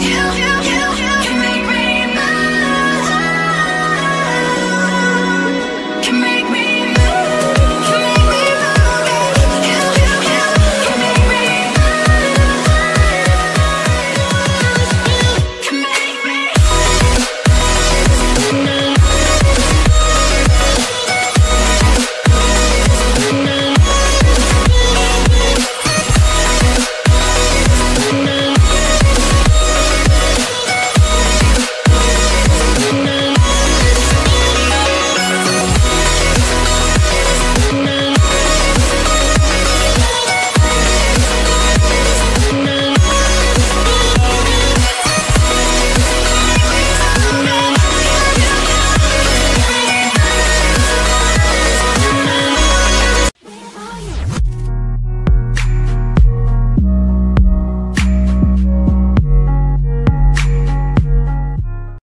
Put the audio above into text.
You, you